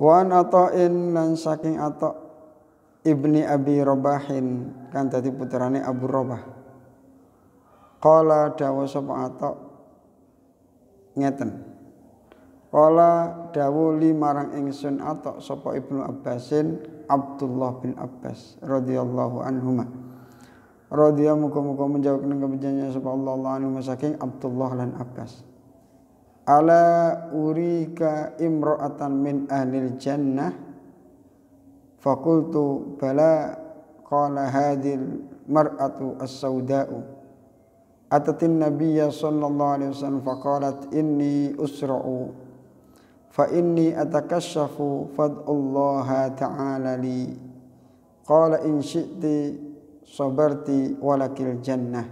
Wa an Ata'in lan saking Ata' ibni Abi Rabahin kan dadi putrane Abu Rabah. Qala dawa sapa Ata' ngeten. Qala dawu li marang ingsun Ata' sapa Ibnu Abbasin Abdullah bin Abbas radhiyallahu anhuma. Radhiya muga-muga menjawab kebenciannya sapa Allah anu saking Abdullah lan Abbas ala urika imra'atan min ahlil jannah fakultu bala qala hadil mar'atu as-sauda'u atatin nabiyya sallallahu alaihi wasallam faqalat inni usra'u fa inni atakashafu fad'ullaha ta'ala li qala in syi'ti sabarti walakil jannah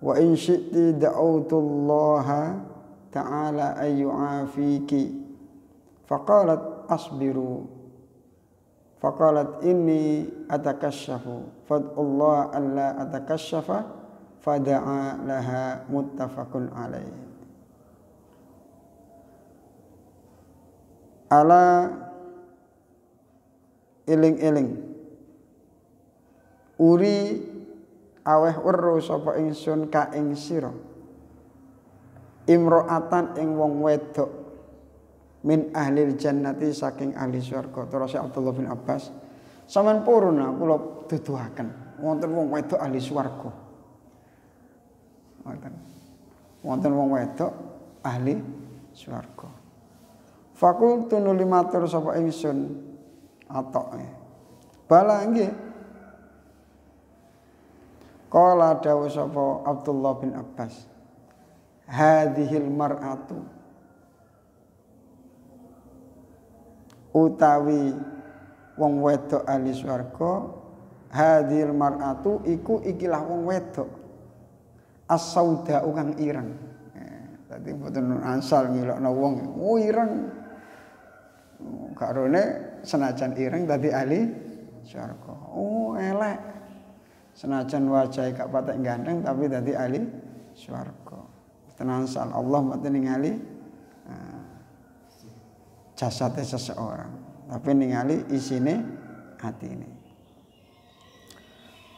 wa in syi'ti da'autullaha ta'ala ayyu'afiki faqalat asbiru. Faqalat inni atakashafu. Fad'ullah alla atakashafa. Fada'a laha muttafaqun alaih ala iling-iling. Uri aweh weruh sapa ingsun ka ing imro'atan ing wong wedok min ahli jannati saking ahli swarga. Terus Abdullah bin Abbas sampean purun kula duduhaken wonten wong wedok ahli swarga. Wonten wonten wong wedok ahli swarga. Fakultu nuli matur sapa ingsun atoke. Bala nggih. Kala dawu sapa Abdullah bin Abbas hadhil mar'atu. Utawi wong wedok ahli swarga hadhil mar'atu iku ikilah wong wedok. As-sauda kang ireng. Dadi eh, mboten asal ngilokno wong oh ireng. Karone senajan ireng dadi ahli swarga. Oh elek. Senajan wajah gak patek ganteng tapi dadi ahli swarga tenansal Allah mboten ningali uh, jasadnya seseorang tapi ningali isine hati ini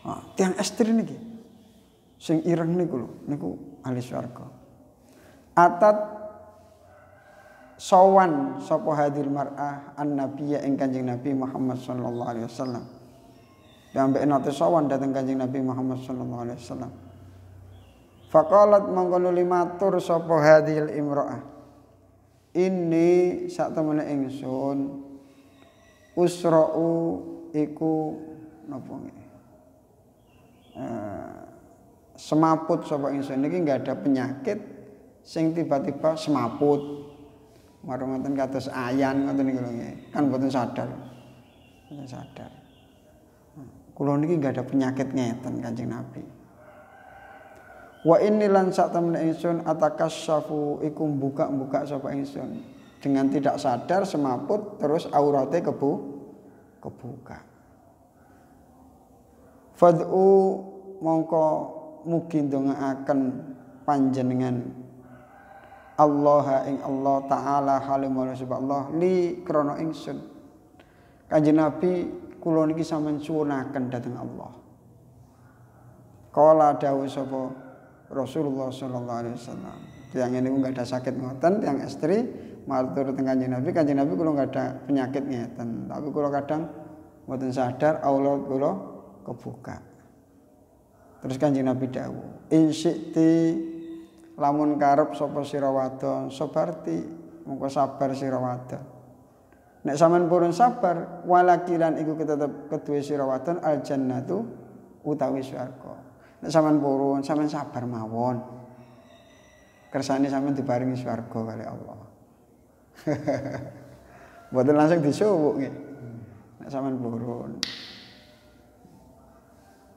oh, tiang estri niki sing ireng niku lho niku ahli swarga atat sawan sapa hadil mar'ah an nabiyya ing Kanjeng Nabi Muhammad sallallahu alaihi wasallam. Yang nate sawan dateng Kanjeng Nabi Muhammad sallallahu alaihi wasallam. Faqalat mangkono limatur sapa hadhil imra'ah. Ini sak temene ingsun usra'u iku napa uh, semaput sapa ingsun niki enggak ada penyakit sing tiba-tiba semaput. Marang ngoten kados ayan ngoten niku kan mboten sadar. Mboten sadar. Kula niki enggak ada penyakit ngeten Kanjeng Nabi. Wa inni lan sak temen ingsun atakassafu iku buka-buka sapa ingsun dengan tidak sadar semaput terus aurate kebu kebuka. Fad'u mongko mugi ndongaaken panjenengan Allah ing Allah taala halimul Allah li krana ingsun. Kanjeng Nabi kula niki sampeyan suwunaken dhateng Allah. Kala dawuh sapa Rasulullah sallallahu alaihi wasallam. Tiang ini enggak ada sakit ngoten, tiang istri matur teng Kanjeng Nabi, Kanjeng Nabi kula enggak ada penyakit ngeten. Tapi kula kadang mboten sadar Allah kula kebuka. Terus Kanjeng Nabi dawuh, "Insyiti lamun karep sapa sira wadon, sabarti mongko sabar sira wadon." Nek sampean purun sabar, walakilan iku tetep kedue sira wadon al utawi swarga. Sampean purun, sampean sabar mawon. Kersane sampean diparingi swarga kali Allah. Mboten langsung disuwuk nggih. Nek sampean purun.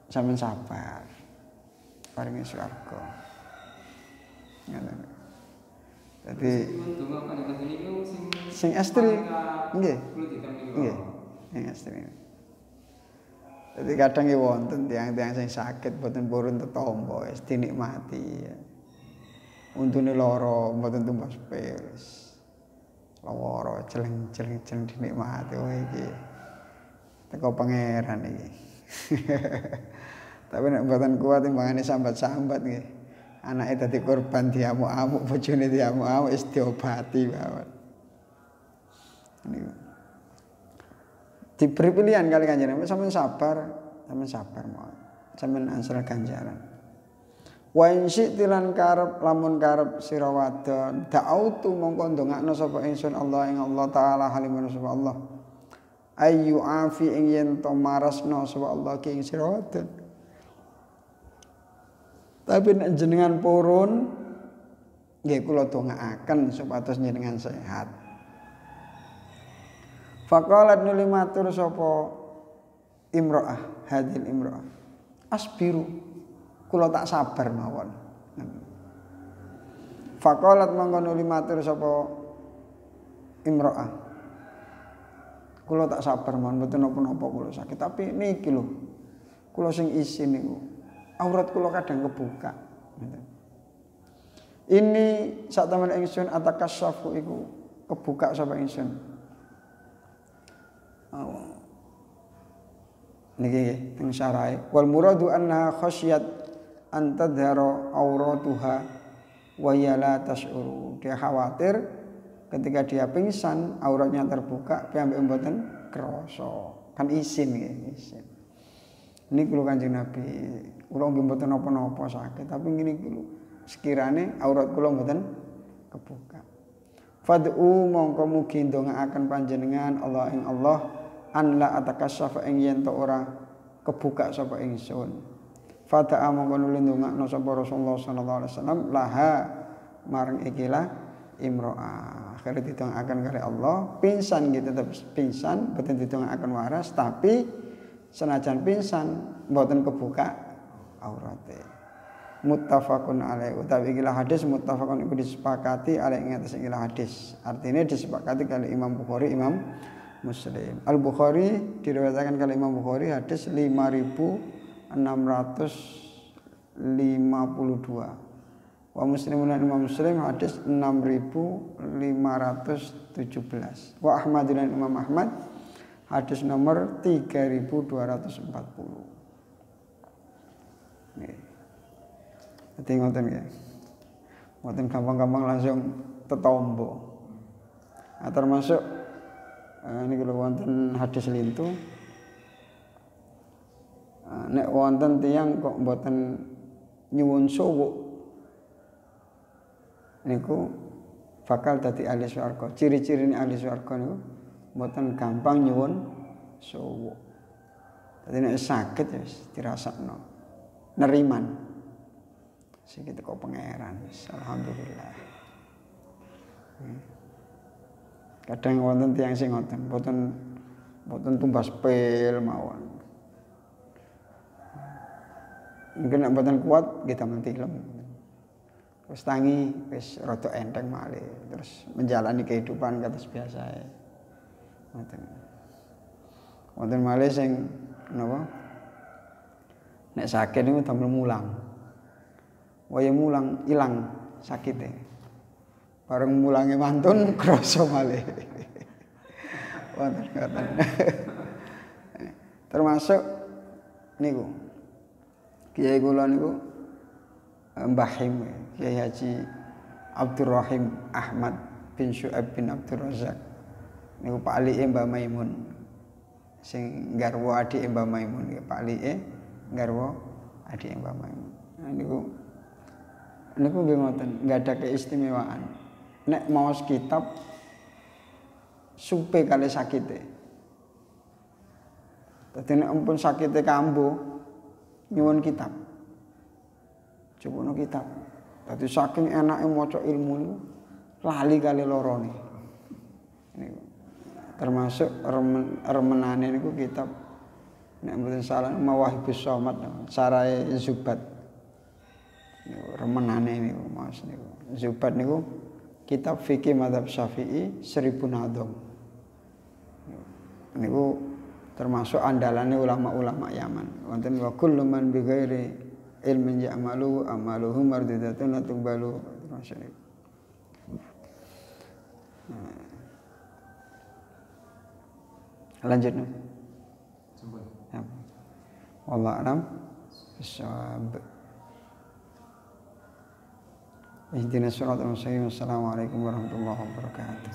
Sampean sabar. Paringi swarga. Ngoten. Jadi sing estri nggih. Nggih. Sing estri. Jadi kadang ya wonten tiang-tiang sing sakit boten purun tetombo wis dinikmati. Untune lara mboten tumbas pils. lawara celeng celeng celeng dinikmati oh iki teko pangeran iki tapi nek mboten kuat timbangane sambat-sambat nggih anake dadi korban diamuk-amuk bojone diamuk-amuk wis diobati niku diberi pilihan kali kanjeng Nabi sampean sabar sampean sabar mawon sampean ansal ganjaran. Wa in tilan karep lamun karep sira wadon da'autu mongko ndongakno sapa ingsun Allah ing Allah taala halimun sapa Allah. Ayu afi ing yen to marasno sapa Allah ki ing sira wadon. Tapi nek jenengan purun nggih kula dongaaken supados jenengan sehat. Faqalat nuli matur sapa imro'ah hadil imro'ah. Asbiru kula tak sabar mawon. Faqalat mangko nuli matur sapa imro'ah. Kula tak sabar mawon mboten napa-napa kula sakit tapi niki lho. Kula sing isin niku aurat kula kadang kebuka ini saat teman ingsun atakassafu iku kebuka sapa ingsun. Niki teng syarai wal muradu anna khasyat an tadhara auratuha wa la tashuru. Dia khawatir ketika dia pingsan auratnya terbuka piyambak mboten krasa kan isin nggih isin. Ini kalau kanjeng Nabi. Kula nggih mboten napa-napa sakit, tapi ngene iki lho. Sekirane aurat kula mboten kebuka. Fad'u mongko mugi ndongaaken panjenengan Allah ing Allah an la atakassafa ing yen to ora kebuka sapa ingsun. Fada'a mongko nuli ndongakno sapa Rasulullah sallallahu alaihi wasallam laha marang ikilah imro'ah. Akhirnya ditongakaken kali Allah, pingsan gitu tetap pingsan, boten ditongakaken waras, tapi senajan pingsan mboten kebuka aurate muttafaqun alaih. Utawi ikilah hadis muttafaqun iku disepakati alaih ing atas ikilah hadis. Artinya disepakati kali Imam Bukhari Imam Muslim. Al Bukhari diriwayatkan kali Imam Bukhari hadis 5652 Wa Muslimun Imam Muslim hadis 6517 Wa Ahmad dan Imam Ahmad hadis nomor 3240 Jadi ngoten ya. Ngoten gampang-gampang langsung tetombo. Nah, termasuk eh, ini kalau wonten hadis lintu eh, nek wonten tiang kok mboten nyuwun suwu niku bakal dadi ahli swarga. Ciri-ciri ahli swarga niku mboten gampang nyuwun suwu. Dadi nek sakit ya dirasakno neriman kita kok pangeran? Alhamdulillah. Hmm. kadang wonten tiang sing ngoten boten boten tumbas pel mawon. Mungkin nek boten kuat kita mentilem terus tangi wis rada enteng malih terus menjalani kehidupan kados biasa ngoten. Wonten malih sing napa? Nek sakit niku damel mulang waya mulang ilang sakite. Bareng mulange mantun krasa malih. Wonten termasuk niku kiai kula niku Mbah Him Kiai Haji Abdurrahim Ahmad bin Syu'ab bin Abdul Razak. Niku Pak Ali Mbah Maimun. Sing garwa adik Mbah Maimun Pak Ali garwa adik Mbak Maimun. Nah niku niku nggih ngoten, enggak ada keistimewaan. Nek maos kitab supe kali sakite. Dadi nek ampun sakite kambuh nyuwun kitab. Coba kitab. Dadi saking enake maca ilmu lali kali lorone. Niku termasuk remen, remenane niku kitab nek mboten salah mawahibus somat sarai zubat remenane niku Mas niku. Zubat niku kitab fikih madhab syafi'i seribu nadom. Niku termasuk andalannya ulama-ulama Yaman. Wonten wa kullu man bi ghairi ilmin ya'malu amaluhu mardudatun la tuqbalu. Nah, lanjut nih ya. Allah alam. Bisawab Ihdinas siratal mustaqim. Assalamualaikum warahmatullahi wabarakatuh.